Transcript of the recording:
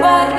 but